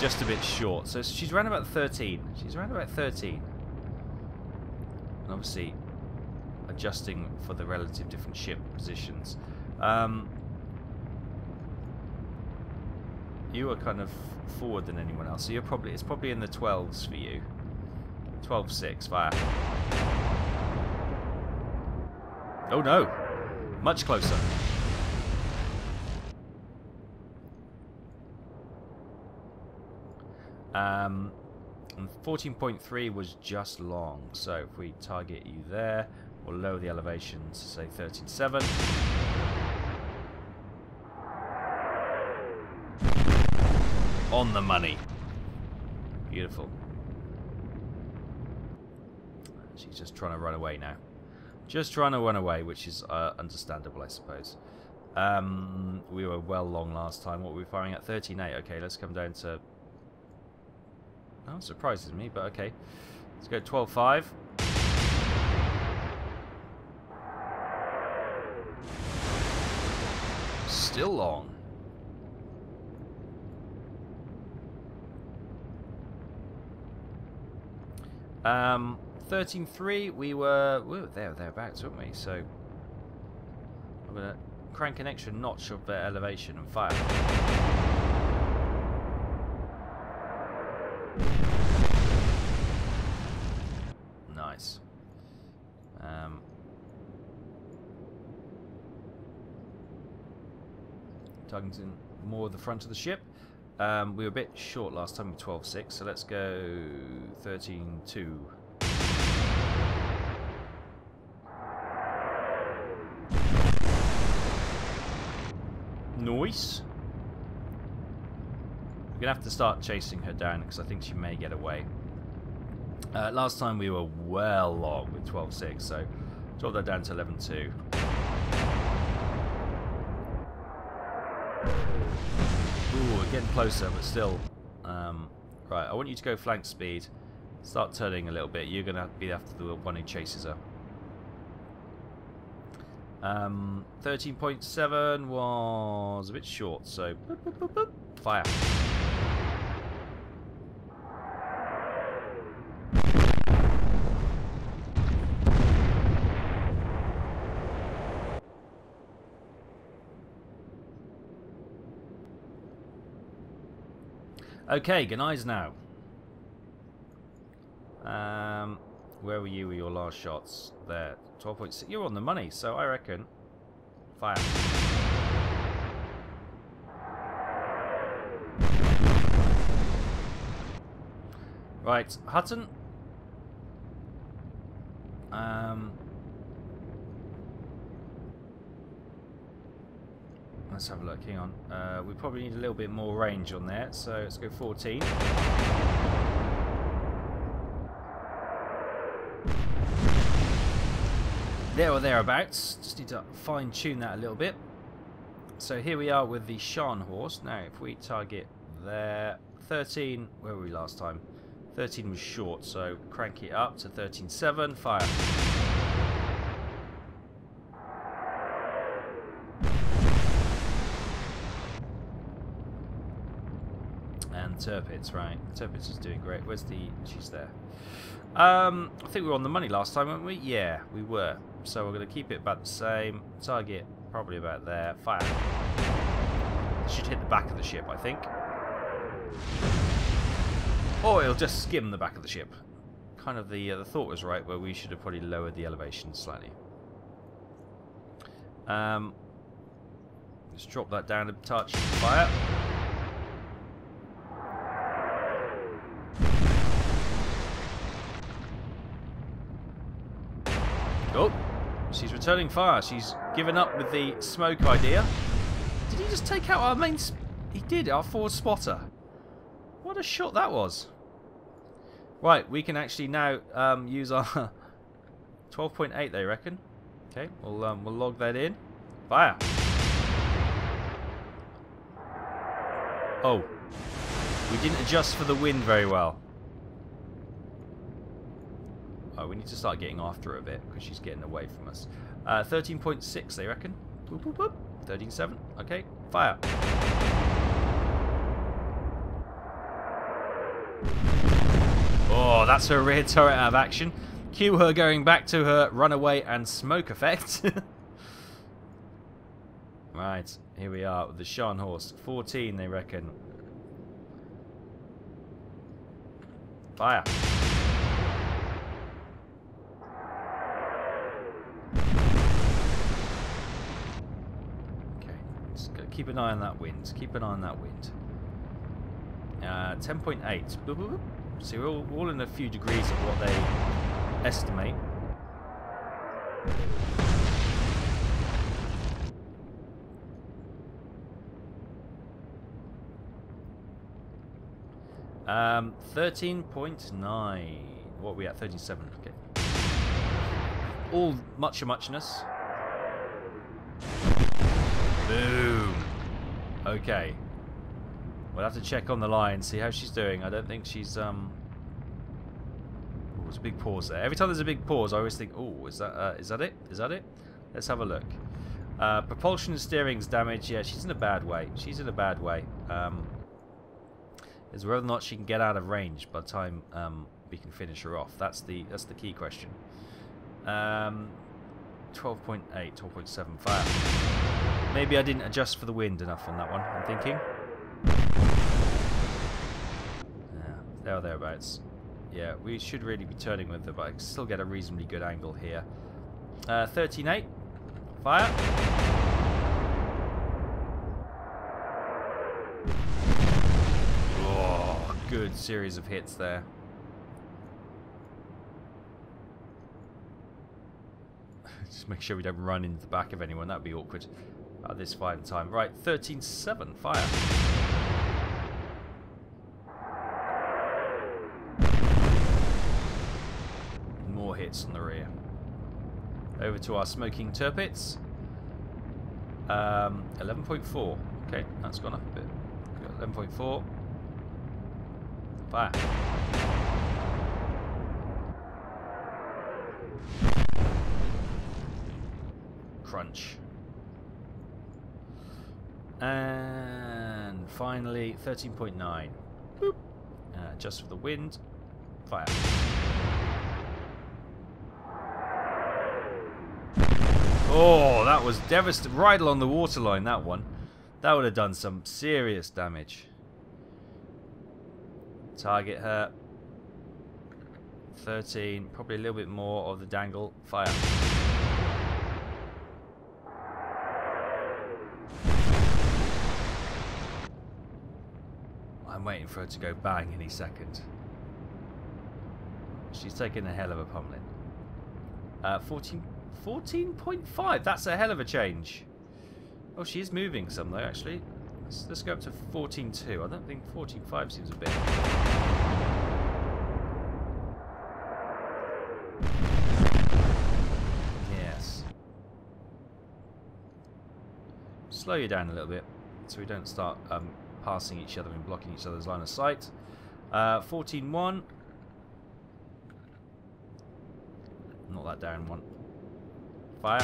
Just a bit short. So she's around about 13. She's around about 13. And obviously adjusting for the relative different ship positions. Um, you are kind of forward than anyone else, so you're probably it's probably in the 12s for you. 12-6, fire. Oh no! Much closer. Um, 14.3 was just long, so if we target you there, we'll lower the elevation to say 13.7. On the money. Beautiful. She's just trying to run away now. Just trying to run away, which is uh, understandable, I suppose. Um, we were well long last time. What were we firing at? 13.8. Okay, let's come down to... Oh, surprises me, but okay. Let's go 12.5. Still long. Um, 13.3, we were, we were there, thereabouts, weren't we? So, I'm going to crank an extra notch of their elevation and fire. Nice. Um, targeting more of the front of the ship. Um, we were a bit short last time with 12.6, so let's go 13.2. Noise. We're going to have to start chasing her down because I think she may get away. Uh, last time we were well long with 12.6, so drop that down to 11.2. Ooh, we're getting closer, but still. Um, right, I want you to go flank speed. Start turning a little bit. You're going to be after the one who chases her. Um, 13.7 was a bit short, so boop, boop, boop, fire. Okay, Gneisenau. Um, where were you with your last shots? There, 12.6. You're on the money, so I reckon. Fire. Right, Hutton. Um, Let's have a look, hang on. Uh, we probably need a little bit more range on there, so let's go 14. There or thereabouts. Just need to fine tune that a little bit. So here we are with the Scharnhorst. Now if we target there, 13, where were we last time? 13 was short, so crank it up to 13.7, fire. Tirpitz, right. Tirpitz is doing great. Where's the... She's there. Um, I think we were on the money last time, weren't we? Yeah, we were. So we're going to keep it about the same. Target probably about there. Fire. Should hit the back of the ship, I think. Or it'll just skim the back of the ship. Kind of the uh, the thought was right, where we should have probably lowered the elevation slightly. Um, just drop that down a touch. Fire. Oh, she's returning fire. She's given up with the smoke idea. Did he just take out our main... he did, our forward spotter. What a shot that was. Right, we can actually now um, use our 12.8, they reckon. Okay, we'll um, we'll log that in. Fire. Oh, we didn't adjust for the wind very well. Oh, we need to start getting after her a bit because she's getting away from us. Uh, 13.6, they reckon. Boop, boop, boop. 13.7. Okay, fire. Oh, that's her rear turret out of action. Cue her going back to her runaway and smoke effect. right, here we are with the horse 14, they reckon. Fire. Okay, just keep an eye on that wind. Keep an eye on that wind. Uh, 10.8. So we're all, all in a few degrees of what they estimate. Um, 13.9. What are we at? 37. Okay. All much of muchness. Boom. Okay. We'll have to check on the line, see how she's doing. I don't think she's, um... Ooh, there's a big pause there. Every time there's a big pause, I always think, oh, is that uh, is that it? Is that it? Let's have a look. Uh, propulsion and steering's damaged. Yeah, she's in a bad way. She's in a bad way. Um, is whether or not she can get out of range by the time um, we can finish her off. That's the that's the key question. Um, 12.8, 12.7 fire. Maybe I didn't adjust for the wind enough on that one, I'm thinking. Yeah, there or thereabouts. Yeah, we should really be turning with I can still get a reasonably good angle here. Uh, 13.8. Fire. Oh, good series of hits there. Just make sure we don't run into the back of anyone. That'd be awkward at this fine time. Right, 13.7. Fire. More hits on the rear. Over to our smoking Tirpitz. Um, 11.4. Okay, that's gone up a bit. 11.4. Fire. Crunch. And finally, 13.9. Uh, just for the wind. Fire. Oh, that was devastating. Right along the waterline, that one. That would have done some serious damage. Target her. 13. Probably a little bit more of the dangle. Fire. Waiting for her to go bang any second. She's taking a hell of a pummeling. Uh, 14 14.5. That's a hell of a change. Oh, she is moving some, though, actually. Let's, let's go up to 14.2. I don't think 14.5 seems a bit... Yes. Slow you down a little bit so we don't start um, passing each other and blocking each other's line of sight. Uh, 14.1. Not that down one. Fire.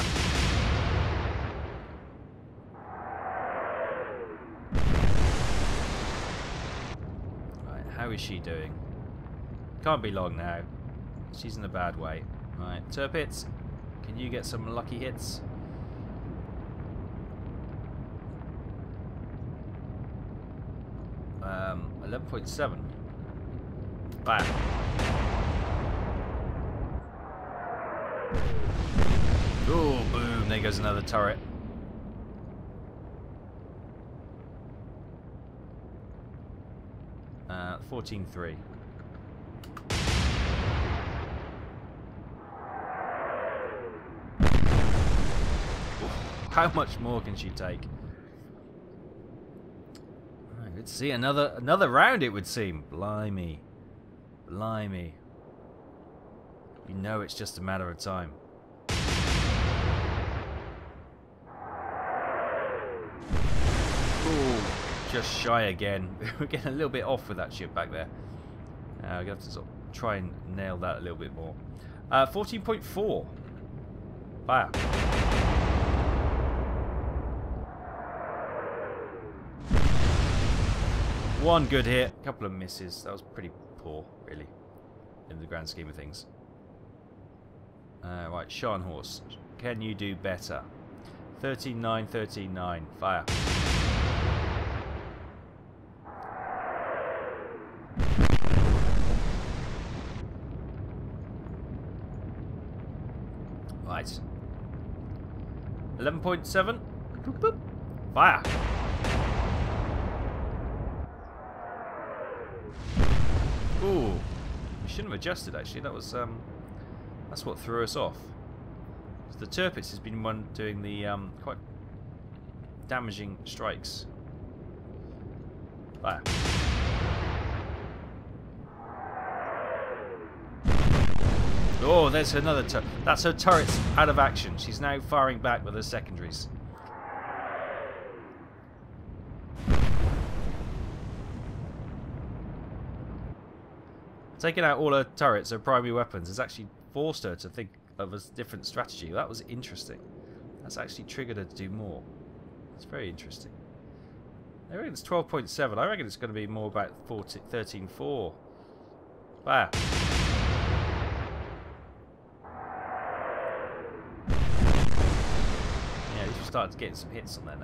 Right, how is she doing? Can't be long now. She's in a bad way. Right, Tirpitz, can you get some lucky hits? Um, 11.7. Bam. Oh, boom. There goes another turret. Uh, 14-3. How much more can she take? Let's see another another round. It would seem. Blimey, blimey. You know it's just a matter of time. Ooh, just shy again. We're getting a little bit off with that ship back there. Uh, we have to sort of try and nail that a little bit more. Uh, 14.4. Fire. One good hit, a couple of misses. That was pretty poor, really, in the grand scheme of things. Uh, right, Horse, can you do better? 13-9, 13-9, fire. Right. 11.7. Fire. Ooh. We shouldn't have adjusted actually. That was um that's what threw us off. The Tirpitz has been one doing the um quite damaging strikes. Fire. Oh, there's another turret. That's her turrets out of action. She's now firing back with her secondaries. Taking out all her turrets, her primary weapons, has actually forced her to think of a different strategy. That was interesting. That's actually triggered her to do more. That's very interesting. I reckon it's 12.7. I reckon it's going to be more about 13.4. Wow. Yeah, we've started getting some hits on there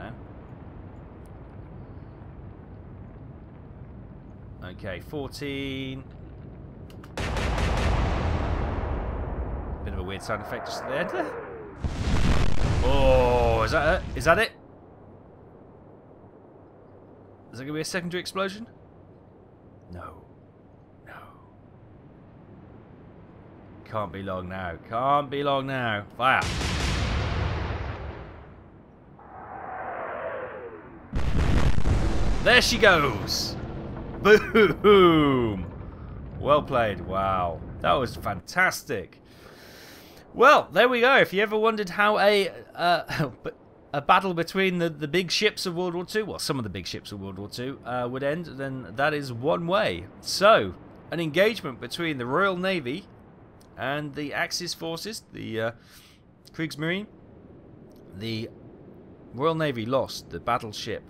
now. Okay, 14. Bit of a weird sound effect just at the end there. Oh, is that it? Is that it? Is there going to be a secondary explosion? No. No. Can't be long now. Can't be long now. Fire. There she goes. Boom. Well played. Wow. That was fantastic. Well, there we go. If you ever wondered how a uh, a battle between the, the big ships of World War II, well, some of the big ships of World War II, uh, would end, then that is one way. So, an engagement between the Royal Navy and the Axis forces, the uh, Kriegsmarine. The Royal Navy lost the battleship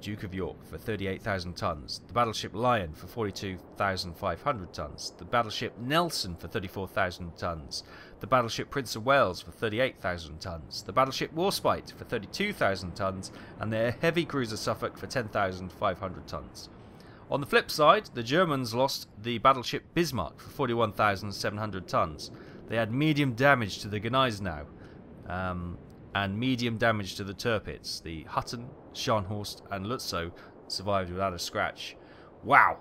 Duke of York for 38,000 tons, the battleship Lion for 42,500 tons, the battleship Nelson for 34,000 tons, the battleship Prince of Wales for 38,000 tons, the battleship Warspite for 32,000 tons, and their heavy cruiser Suffolk for 10,500 tons. On the flip side, the Germans lost the battleship Bismarck for 41,700 tons. They had medium damage to the Gneisenau, um, and medium damage to the Tirpitz. The Hutton, Scharnhorst, and Lutzow survived without a scratch. Wow!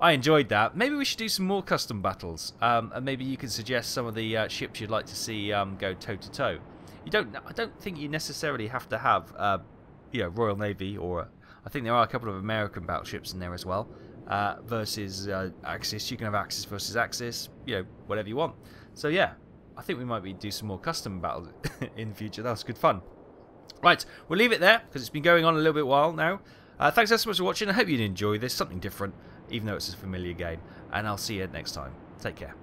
I enjoyed that. Maybe we should do some more custom battles, um, and maybe you can suggest some of the uh, ships you'd like to see um, go toe to toe. You don't. I don't think you necessarily have to have, uh, you know, Royal Navy or. I think there are a couple of American battleships in there as well. Uh, versus uh, Axis. You can have Axis versus Axis. You know, whatever you want. So yeah, I think we might be do some more custom battles in the future. That was good fun. Right, we'll leave it there because it's been going on a little bit while now. Uh, thanks so much for watching. I hope you enjoyed this. Something different, even though it's a familiar game. And I'll see you next time. Take care.